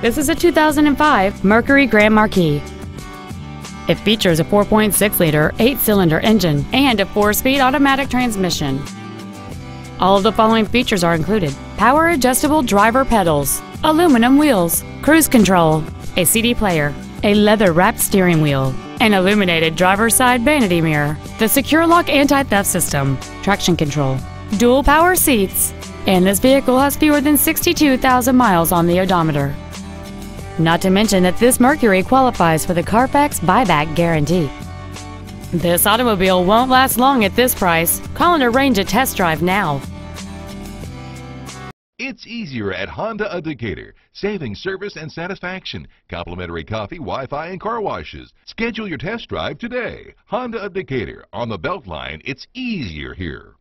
This is a 2005 Mercury Grand Marquis. It features a 4.6-liter, eight-cylinder engine and a four-speed automatic transmission. All of the following features are included. Power adjustable driver pedals, aluminum wheels, cruise control, a CD player, a leather-wrapped steering wheel, an illuminated driver's side vanity mirror, the SecuriLock anti-theft system, traction control, dual power seats, and this vehicle has fewer than 62,000 miles on the odometer. Not to mention that this Mercury qualifies for the Carfax buyback guarantee. This automobile won't last long at this price. Call and arrange a test drive now. It's easier at Honda of Decatur. Saving service and satisfaction. Complimentary coffee, Wi-Fi, and car washes. Schedule your test drive today. Honda of Decatur. On the Beltline, it's easier here.